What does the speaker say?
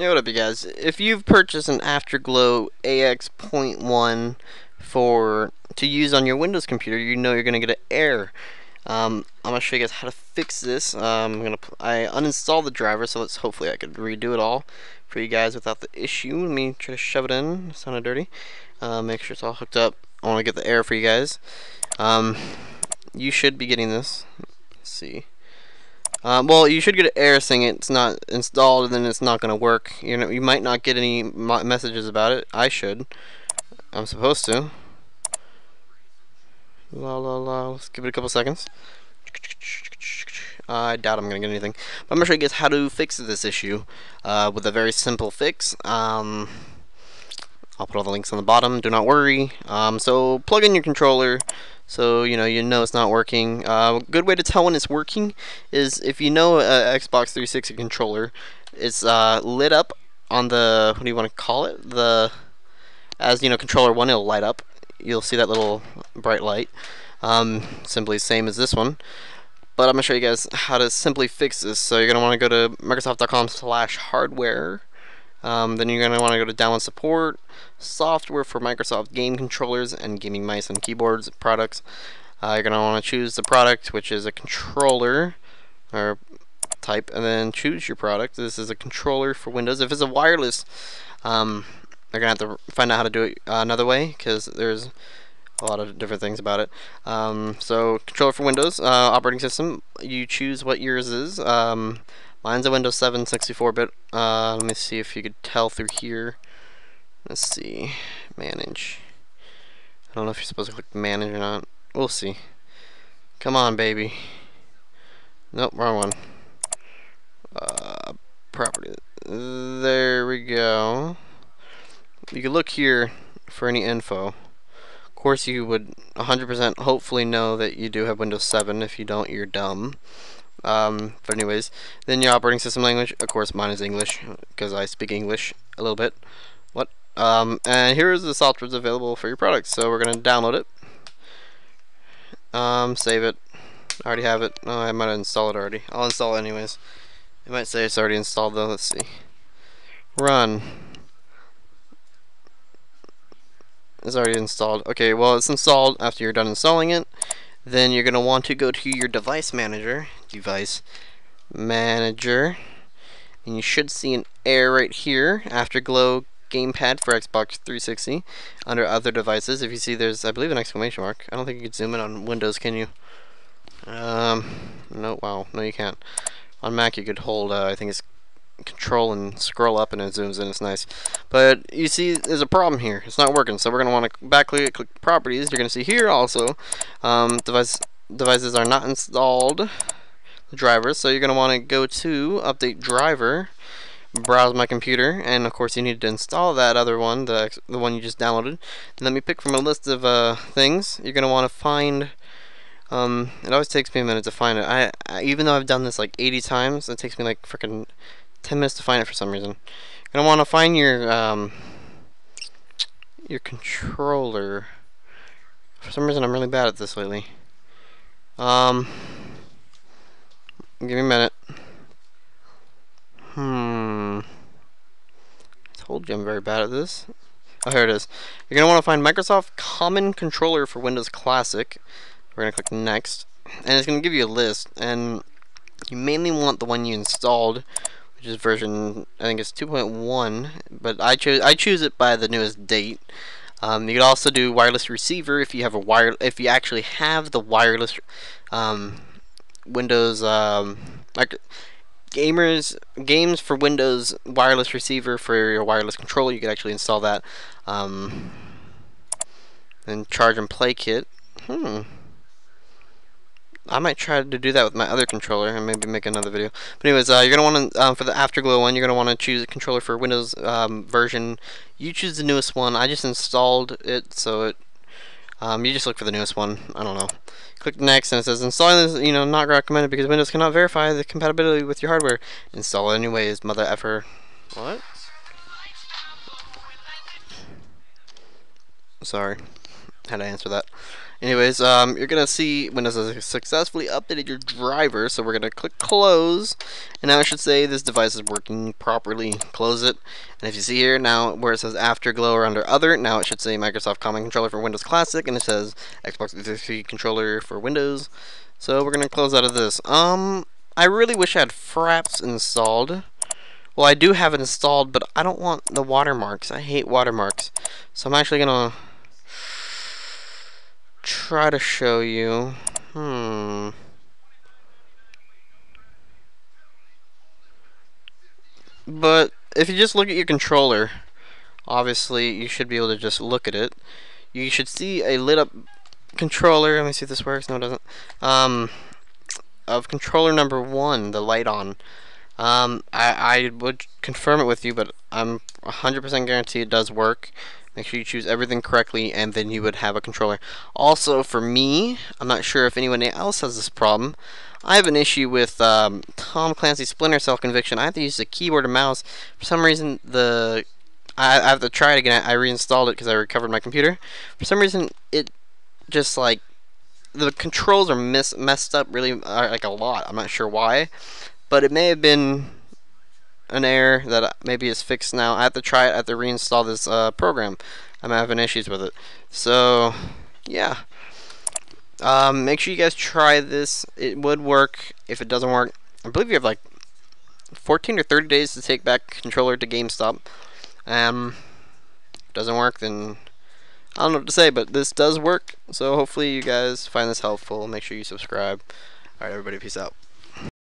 Hey, what up, you guys? If you've purchased an Afterglow AX.1 for to use on your Windows computer, you know you're gonna get an error. Um, I'm gonna show you guys how to fix this. Um, I'm gonna I uninstalled the driver, so let's hopefully I could redo it all for you guys without the issue. Let me try to shove it in. It sounded dirty. Uh, make sure it's all hooked up. I want to get the error for you guys. Um, you should be getting this. Let's see. Um, well, you should get saying it's not installed and then it's not going to work. You know, you might not get any messages about it. I should. I'm supposed to. La la la. Let's give it a couple seconds. I doubt I'm going to get anything. But I'm going to show you guys how to fix this issue uh, with a very simple fix. Um, I'll put all the links on the bottom. Do not worry. Um, so plug in your controller so you know you know it's not working. Uh, a good way to tell when it's working is if you know a Xbox 360 controller, it's uh, lit up on the what do you want to call it? The as you know controller one it'll light up. You'll see that little bright light. Um, simply same as this one. But I'm gonna show you guys how to simply fix this. So you're gonna want to go to Microsoft.com/hardware um, then you're going to want to go to download support, software for Microsoft game controllers and gaming mice and keyboards products. Uh, you're going to want to choose the product, which is a controller or type, and then choose your product. This is a controller for Windows. If it's a wireless, um, you're going to have to find out how to do it uh, another way because there's a lot of different things about it. Um, so controller for Windows, uh, operating system, you choose what yours is. Um, Mine's a Windows 7 64-bit. Uh, let me see if you could tell through here. Let's see. Manage. I don't know if you're supposed to click manage or not. We'll see. Come on, baby. Nope, wrong one. Uh, property. There we go. You can look here for any info. Of course, you would 100% hopefully know that you do have Windows 7. If you don't, you're dumb. Um, but anyways, then your operating system language, of course mine is English, because I speak English a little bit. What? Um, and here is the software that's available for your product. So we're going to download it. Um, save it. I already have it. Oh, I might have installed it already. I'll install it anyways. It might say it's already installed though. Let's see. Run. It's already installed. Okay, well it's installed after you're done installing it. Then you're going to want to go to your device manager, device manager, and you should see an error right here, Afterglow gamepad for Xbox 360 under other devices. If you see there's, I believe, an exclamation mark. I don't think you can zoom in on Windows, can you? Um, no, wow, no you can't. On Mac you could hold, uh, I think it's control and scroll up and it zooms in. It's nice. But you see there's a problem here. It's not working. So we're going to want to back click, click properties. You're going to see here also um, device devices are not installed drivers. So you're going to want to go to update driver browse my computer and of course you need to install that other one the, the one you just downloaded and let me pick from a list of uh, things you're gonna want to find um, it always takes me a minute to find it I, I even though I've done this like 80 times it takes me like freaking 10 minutes to find it for some reason. You're going to want to find your um, your controller. For some reason I'm really bad at this lately. Um, give me a minute. Hmm. Told you I'm very bad at this. Oh, here it is. You're going to want to find Microsoft Common Controller for Windows Classic. We're going to click Next. And it's going to give you a list. And you mainly want the one you installed which is version I think it's 2.1 but I chose I choose it by the newest date um, you could also do wireless receiver if you have a wire if you actually have the wireless um, Windows um, like gamers games for Windows wireless receiver for your wireless controller you could actually install that um, and charge and play kit hmm I might try to do that with my other controller and maybe make another video. But anyways, uh, you're going to want to, um, for the Afterglow one, you're going to want to choose a controller for Windows um, version. You choose the newest one. I just installed it, so it, um, you just look for the newest one. I don't know. Click next, and it says installing this, you know, not recommended because Windows cannot verify the compatibility with your hardware. Install it anyway, anyways, mother effer. What? Sorry. How to answer that. Anyways, um, you're gonna see Windows has successfully updated your driver, so we're gonna click close, and now it should say this device is working properly. Close it, and if you see here now where it says Afterglow or under Other, now it should say Microsoft Common Controller for Windows Classic, and it says Xbox 360 controller for Windows. So we're gonna close out of this. Um, I really wish I had Fraps installed. Well, I do have it installed, but I don't want the watermarks. I hate watermarks. So I'm actually gonna try to show you. Hmm. But if you just look at your controller, obviously you should be able to just look at it. You should see a lit up controller. Let me see if this works. No, it doesn't. Um, of controller number one, the light on. Um, I, I would confirm it with you, but I'm 100% guarantee it does work. Make sure you choose everything correctly, and then you would have a controller. Also, for me, I'm not sure if anyone else has this problem. I have an issue with um, Tom Clancy's Splinter Cell Conviction. I have to use the keyboard and mouse. For some reason, the I, I have to try it again. I reinstalled it because I recovered my computer. For some reason, it just like the controls are mis messed up really uh, like a lot. I'm not sure why, but it may have been an error that maybe is fixed now. I have to try it. I have to reinstall this uh, program. I'm having issues with it. So, yeah. Um, make sure you guys try this. It would work. If it doesn't work, I believe you have like 14 or 30 days to take back controller to GameStop. Um, doesn't work, then I don't know what to say, but this does work. So hopefully you guys find this helpful. Make sure you subscribe. Alright, everybody, peace out.